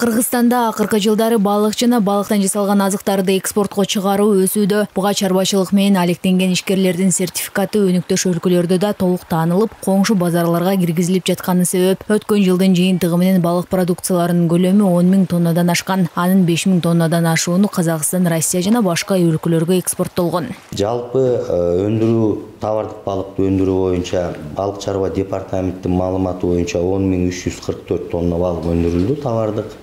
кыргызстанда акыркы жылдары балык жана балыктан жасалган азыктарды экспортко чыгаруу өсүүдө буга чарбачылык менен алектенген ишкерлердин сертификаты өнүктөш өлкөлөрдө да толук таанылып коңшу базарларга киргизилип жатканы себеп өткөн жылдын жыйынтыгы менен балык продукцияларынын көлөмү он миң тоннадан ашкан анын беш миң тоннадан ашууну казакстан россия жана башка өлкөлөргө экспорттолгон. Жалпы э, өндүрүү товардык балыкты өндүрүү боюнча балык чарба департаменттин маалыматы боюнча он миң үч жүз кырк төрт тонна балык өндүрүлдү товардык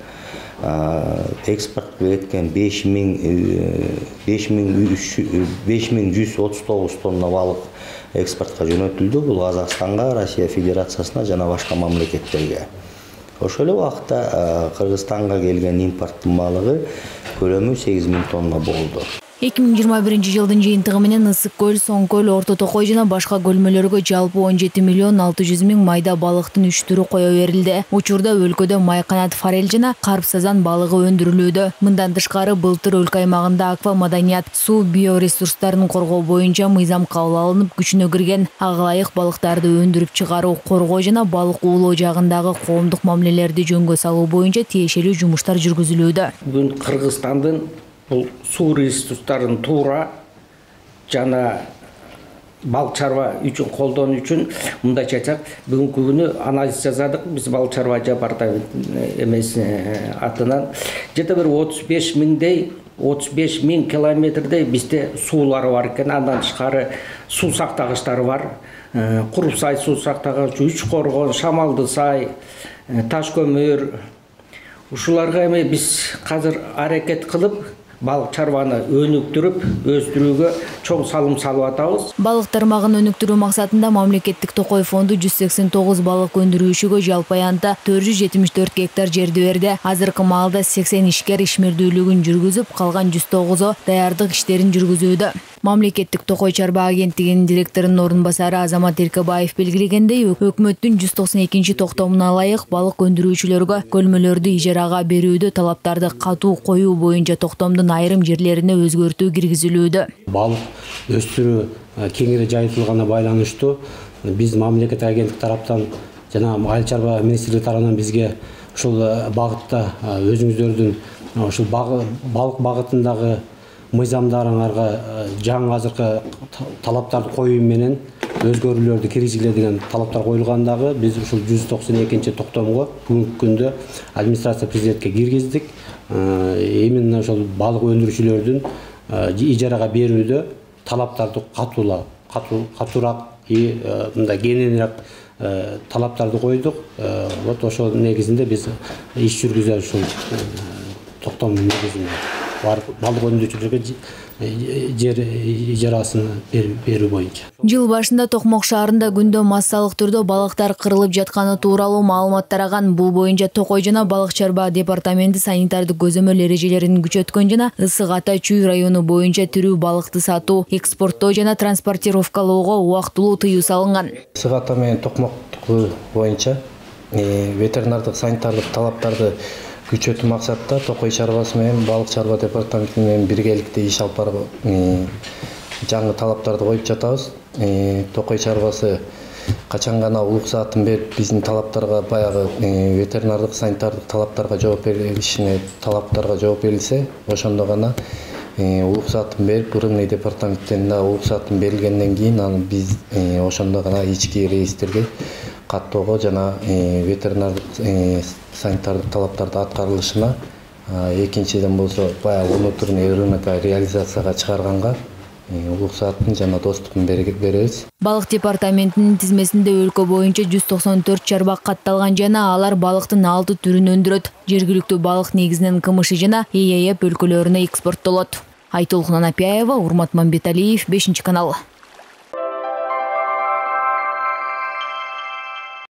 экспорт отуз 5139 тонна балық экспортқа жөнөтүлдү бұл қазақстанға россия федерациясына жана башка мамлекеттерге ошол эле убакта кыргызстанга келген импорттун балыгы көлөмү сегиз миң тонна болду эки миң жыйырма биринчи жылдын жыйынтыгы менен ысык көл соң көл орто токой жана башка көлмөлөргө жалпы он жети миллион алты жүз миң майда балыктын үч түрү кое берилди. Учурда өлкөдө майканат форель жана карп сазан балыгы өндүрүлүүдө. Мындан тышкары былтыр өлкө аймагында аква маданият суу биоресурстарын коргоо боюнча мыйзам кабыл алынып күчүнө кирген ага ылайык балыктарды өндүрүп чыгаруу коргоо жана балык уулоо жагындагы коомдук мамилелерди жөнгө салуу боюнча тиешелүү жумуштар жүргүзүлүүдө. Бүгүн кыргызстандын бұл су ресурстарын тура жаңа балық шаруа үшін қолдану үшін мындайча айтсак бүгінгі күні анализ жасадық біз балык шаруа департаментінің емес э, э, атынан. Где то бір отыз беш миңдей отыз беш миң километрдей бизде суулар бар экен. Андан тышкары суу сактагычтары бар. Э, Құрупсай суу сактагыч үч коргон шамалды сай таш көмүр. Ушуларга эми биз азыр аракет кылып балык чарбаны өнүктүрүп өстүрүүгө чоң салым салып атабыз. Балык тармагын өнүктүрүү максатында мамлекеттик токой фонду жүз сексен тогуз балык өндүрүүчүгө жалпы аянтта төрт жүз жетимиш төрт гектар жерди берди. Азыркы маалда сексен ишкер ишмердүүлүгүн жүргүзүп калган жүз тогузу даярдык иштерин жүргүзүүдө мамлекеттик токой чарба агенттигинин директорунун орун басары азамат эркебаев белгилегендей өкмөттүн жүз токсон экинчи токтомуна ылайык балык өндүрүүчүлөргө көлмөлөрдү ижарага берүүдө талаптарды катуу коюу боюнча токтомдун айрым жерлерине өзгөртүү киргизилүүдө. Балык өстүрүү кеңири жайылтылганына байланыштуу биз мамлекеттик агенттик тараптан жана айыл чарба министрлиги тарабынан бизге ушул багытта өзүңүздөрдүн ушул балык багытындагы мыйзамдарыңарга жаңы азыркы талаптарды коюу менен өзгөрүүлөрдү киргизгиле деген талаптар коюлган дагы биз ушул жүз токсон экинчи токтомго бүгүнкү күндө администрация президентке киргиздик. Именно ошол балык өндүрүүчүлөрдүн ижарага берүүдө талаптарды катуулап катуураак и мындай кененирээк талаптарды койдук. Вот ошол негизинде биз иш жүргүзөбүз ушул токтомдун негизинде. Балык өндүрүүчүлөргө жер ижарасын берүү боюнча. Жыл башында токмок шаарында күндө массалык түрдө балыктар кырылып жатканы тууралуу маалымат тараган бул боюнча токой жана балык чарба департаменти санитардык көзөмөл эрежелерин күчөткөн жана ысык ата чүй району боюнча тирүү балыкты сатуу экспорттоо жана транспортировкалоого убактылуу тыюу салынган. Ысык ата менен токмок боюнча э, ветеринардык санитардык талаптарды күчөтүү максатта токой чарбасы менен балык чарба департаменти менен биргеликте иш алып барып жаңы талаптарды коюп жатабыз. Токой чарбасы качан гана уруксаатын берип биздин талаптарга баягы ветеринардык санитардык талаптарга жооп беришине талаптарга жооп берилсе ошондо гана уруксаатын берип рыбный департаменттен дагы уруксатын берилгенден кийин анан биз ошондо гана ички рейстерге каттоого жана ветеринардык санитардык талаптарды аткарылышына экинчиден болсо баягы внутренний рынокко реализацияга чыгарганга уруксатын жана доступун беребиз. Балык департаментинин тизмесинде өлкө боюнча жүз токсон төрт чарба катталган жана алар балыктын алты түрүн өндүрөт. Жергиликтүү балык негизинен кмш жана ээп өлкөлөрүнө экспорттолот. Айтолкун анапияева урмат мамбеталиев бешинчи канал